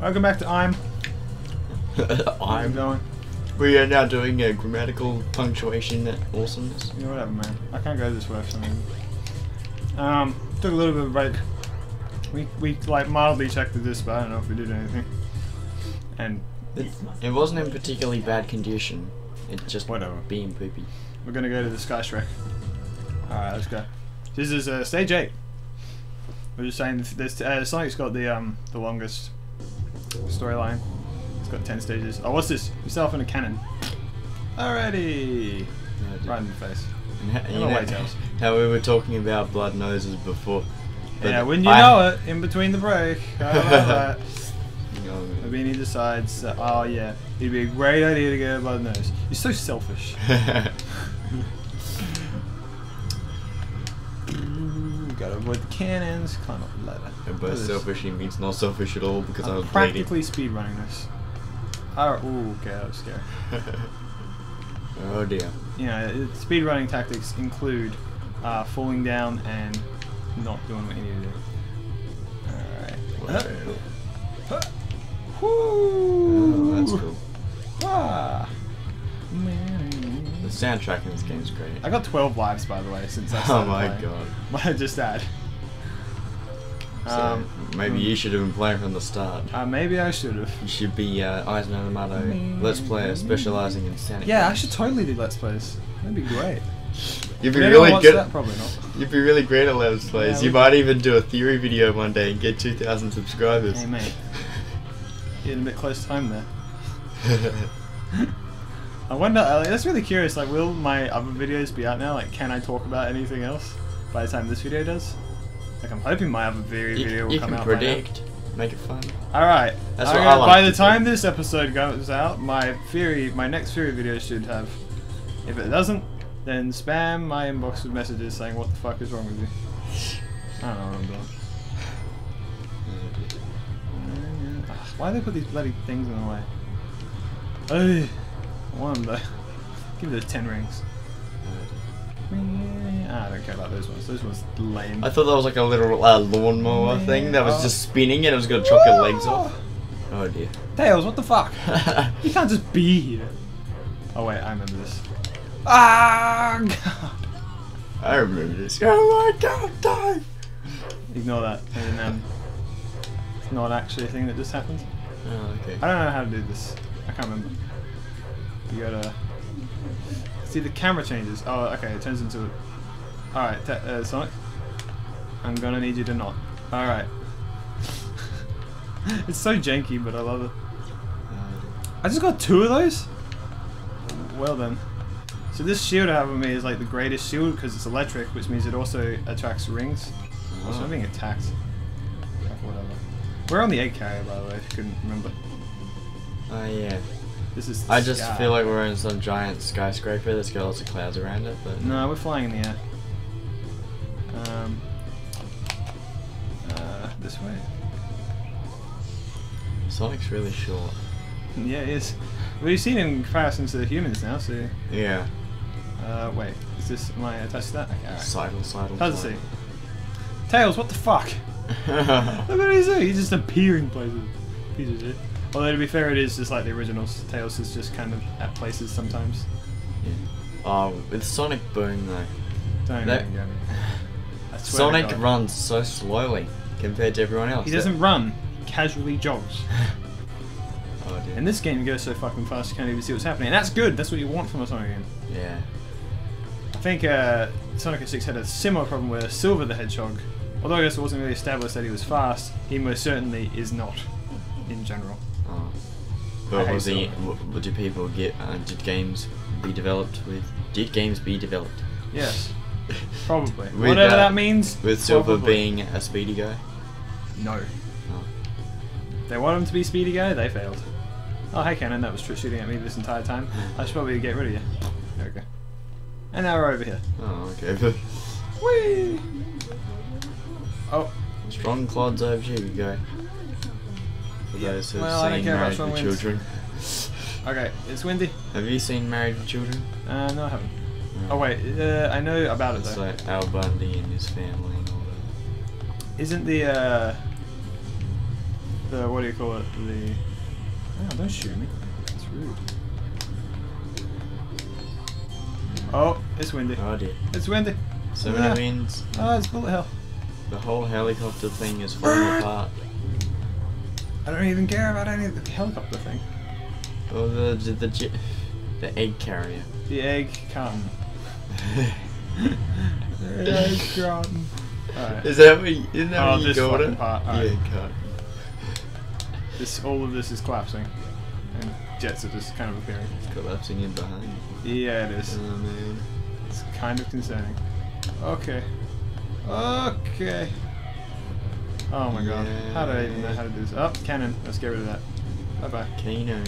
Welcome back to I'm. I'm going. We are now doing a grammatical punctuation awesomeness. Yeah, whatever, man. I can't go this way for some reason. Um, took a little bit of a break. We we like mildly checked the disc, but I don't know if we did anything. And It, it wasn't in particularly bad condition. It just Whatever. being poopy. we're gonna go to the Sky Deck. All right, let's go. This is uh, stage eight. We're just saying this. Uh, Sonic's got the um the longest storyline. It's got ten stages. Oh, what's this? You start off in a cannon. Alrighty. Right in the face. And you know, White Tails. how we were talking about blood noses before. yeah, wouldn't you I- know it? In between the break. How about that? Maybe decides, that, oh yeah, it'd be a great idea to get a blood nose. You're so selfish. gotta avoid the cannons, climb up the ladder. By selfish, he means not selfish at all because i I'm was bleeding. practically speedrunning this. Oh, ooh, okay, that was scary. oh dear. You know, it- speedrunning tactics include uh, falling down and not doing what you need to do. Soundtrack in this game is great. I got 12 lives, by the way, since I started Oh my playing. god. I just add. So Um, maybe hmm. you should have been playing from the start. Uh, maybe I should have. You should be uh, Ihasnotomato Let's Player specializing in sound Yeah, I should totally do Let's Plays. That'd be great. You'd be If really wants good. That, probably not. You'd be really great at Let's Plays. Yeah, you we- might even do a theory video one day and get 2,000 subscribers. Hey, mate. Getting a bit close to home there. I wonder. Uh, that's really curious. Like, will my other videos be out now? Like, can I talk about anything else by the time this video does? Like, I'm hoping my other theory you video will you come can out. predict. Make it fun. All right. That's what I like By the do. time this episode goes out, my theory, my next theory video should have. If it doesn't, then spam my inbox with messages saying what the fuck is wrong with you. I don't know what I'm doing. Why do they put these bloody things in the way? Hey, Them though. Give me those ten rings. Ah, I don't care about those ones. Those ones lame. I thought that was like a little uh, lawnmower thing that was Oh. just spinning and it was gonna chop your legs off. Oh dear. Tails, what the fuck? You can't just be here. Oh wait, I remember this. Ah, God. I remember this. Oh my god, die! Ignore that. And, um, it's not actually a thing that just happened. Oh, okay. I don't know how to do this. I can't remember. You gotta see the camera changes. Oh, okay. It turns into. All right, ta- uh, Sonic. I'm gonna need you to not. All right. it's so janky, but I love it. I just got two of those. Well then. So this shield I have on me is like the greatest shield because it's electric, which means it also attracts rings. Also, Oh. I'm being attacked. Whatever. We're on the egg carrier, by the way, if you couldn't remember. Oh yeah. This is. the I just sky. feel like we're in some giant skyscraper that's got lots of clouds around it, but No, we're flying in the air. Um. Uh, this way. Sonic's really short. Yeah, it is. Well, you've seen it in comparison to the humans now, so. Yeah. Uh, wait, is this. Am I attached to that? Okay, alright. Sidle, sidle. How's it see? Tails, what the fuck? Look what he's doing. He's just appearing places. Piece of shit. Although to be fair, it is just like the original. Tails is just kind of at places sometimes. Oh, with Sonic Boom though. Don't That- even get me. I swear to Sonic runs so slowly compared to everyone else. He doesn't run. He casually jogs. Oh dear. In this game, goes so fucking fast you can't even see what's happening. And that's good. That's what you want from a Sonic game. Yeah. I think uh, Sonic 06 had a similar problem where Silver the Hedgehog, although I guess it wasn't really established that he was fast, he most certainly is not, in general. Oh. I But was he? Silver. w- What did people get? Uh, did games be developed with? Did games be developed Yes, probably. With Whatever that- that means. with Silver probably. being a speedy guy? No. Oh. They want him to be speedy guy, they failed. Oh, hey Cannon, that was Trish shooting at me this entire time. I should probably get rid of you. There we go. And now we're over here. Oh, okay. But Whee! Oh, strong clods over here you go. For Yeah, those who've well, I don't seen care about Married with winds. Children. okay, it's windy. Have you seen Married with Children? Uh, no, I haven't. Oh wait, uh, I know about it though. It's like Al Bundy and his family and all that. Isn't the uh, the what do you call it? The oh, don't shoot me. That's rude. Oh, it's windy. Oh dear. It's windy. So Yeah. that means Oh, it's bullet hell. the whole helicopter thing is falling apart. I don't even care about any of the helicopter thing. Or the the the, the egg carrier. The egg carton. The egg carton. Alright. Is that what you, isn't that Oh, what you fucking it? part, Yeah, alright. cut. This all of this is collapsing, and jets are just kind of appearing. It's collapsing in behind. Yeah, it is. Oh man. It's kind of concerning. Okay. Okay. Oh my god. How do I even know how to do this? Oh, cannon. Let's get rid of that. Bye bye. Kano.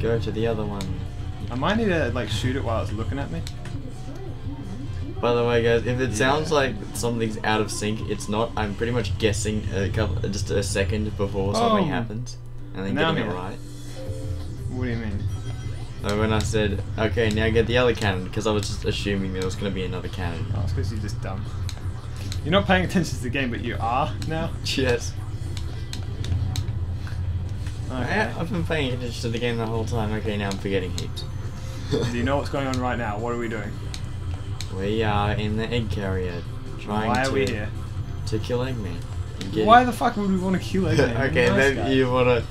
Go to the other one. I might need to like shoot it while it's looking at me. By the way, guys, if it sounds like something's out of sync, it's not. I'm pretty much guessing a couple, just a second before something Oh. happens, and then Now I'm getting it right. What do you mean? Like when I said, okay, now get the other cannon, because I was just assuming there was going to be another cannon. Oh, it's because you're just dumb. You're not paying attention to the game, but you are now. Yes. Okay. I, I've been paying attention to the game the whole time. Okay, now I'm forgetting heaps. Do you know what's going on right now? What are we doing? We are in the egg carrier, trying Why are to we here? to kill Eggman. get Why him. the fuck would we want to kill Eggman? okay, nice then guy. you wanna.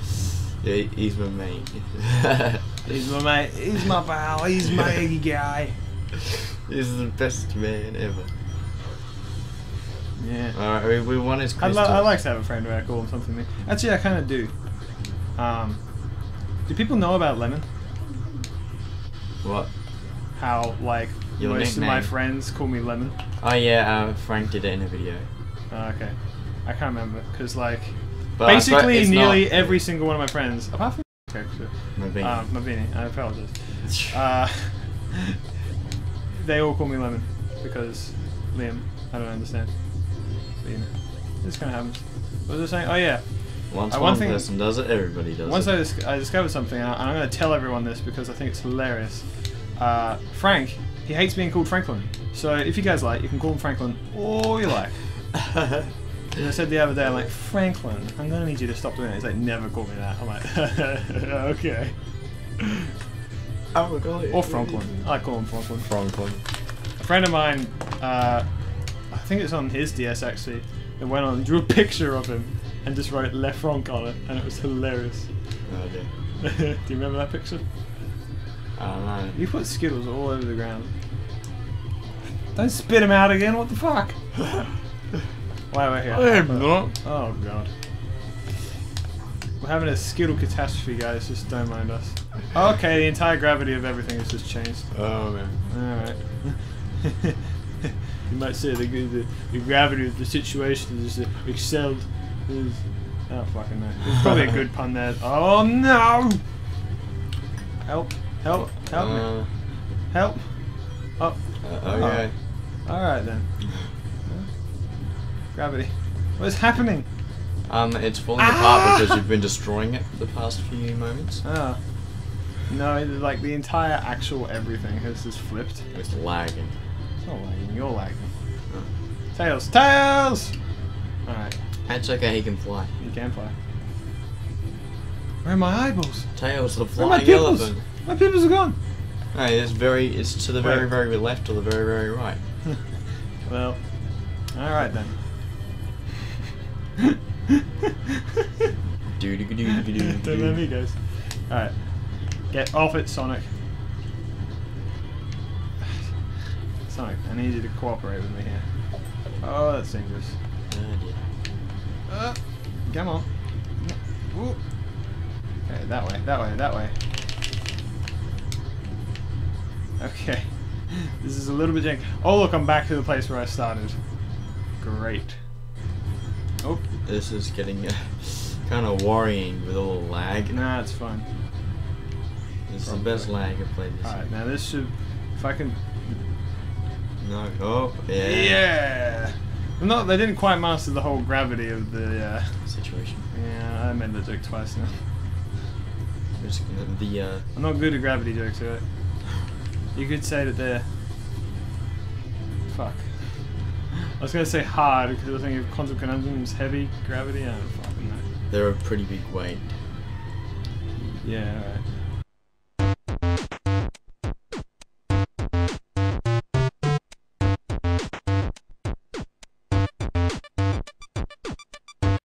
Yeah, he's my mate. He's my mate. He's my pal. He's my eggy guy. He's the best man ever. Yeah. Alright, we, we want his I, crystal. li- I like to have a friend where I call him something. New. Actually, I kind of do. Um, do people know about Lemon? What? How like Your most of my friends call me Lemon. Oh yeah, uh, Frank did it in a video. Oh, okay, I can't remember because like But basically nearly not- every single one of my friends, apart from sure. Maybe. Um, Mabeanie, I apologize. Uh, they all call me Lemon because Liam. I don't understand. But, you know, this kind of happens. What was I saying? Oh yeah. Once uh, one thing- person does it, everybody does Once it. I, dis- I discovered something, and I, I'm going to tell everyone this because I think it's hilarious. Uh, Frank, he hates being called Franklin. So if you guys like, you can call him Franklin all you like. And I said the other day, I'm like, Franklin, I'm going to need you to stop doing it. He's like, never call me that. I'm like, okay. oh my god. Or Franklin. I call him Franklin. Franklin. A friend of mine, uh, I think it's on his DS actually, that went on and drew a picture of him and just wrote Le Franc on it, and it was hilarious. Oh dear. Do you remember that picture? I don't know. You put Skittles all over the ground. Don't spit them out again, what the fuck? Why are we're here? I am not. Oh god. We're having a Skittle catastrophe, guys, just don't mind us. Okay, the entire gravity of everything has just changed. Oh man. Alright. you might say the, the, the gravity of the situation is uh, excelled. Is, oh, fucking no. There's probably a good pun there. Oh no! Help, help, help me. Uh, Help. Oh, uh, okay. alright then. Gravity. What is happening? Um, it's falling Ah! apart because you've been destroying it for the past few moments. Oh. No, like the entire actual everything has just flipped. It's lagging. It's not lagging, you're lagging. Oh. Tails! Tails! Alright, That's okay, he can fly. He can fly. Where are my eyeballs? Tails, the Where are my flying pupils? elephant. My pupils are gone! Hey, it's very, it's to the very, very left or the very, very right. well, alright then. Do do do do do do. Don't let me, guys. Alright. Get off it, Sonic. Sonic, I need you to cooperate with me here. Oh, that's dangerous. Oh, dear. Uh, come on. Ooh. Okay, that way, that way, that way. Okay. This is a little bit jank. Oh, look, I'm back to the place where I started. Great. Oh, This is getting uh, kind of worrying with all the lag. nah, it's fine. This is the best lag I've played this. Alright, now this should. If I can. No. Oh, yeah. Yeah! No, they didn't quite master the whole gravity of the. Uh, Situation. yeah, I made the joke twice now. Just gonna- the uh, I'm not good at gravity jokes, right? You could say that they're. Fuck. I was gonna say hard because I was thinking if quantum conundrum is heavy gravity. I don't fucking know. They're a pretty big weight. Yeah. Alright.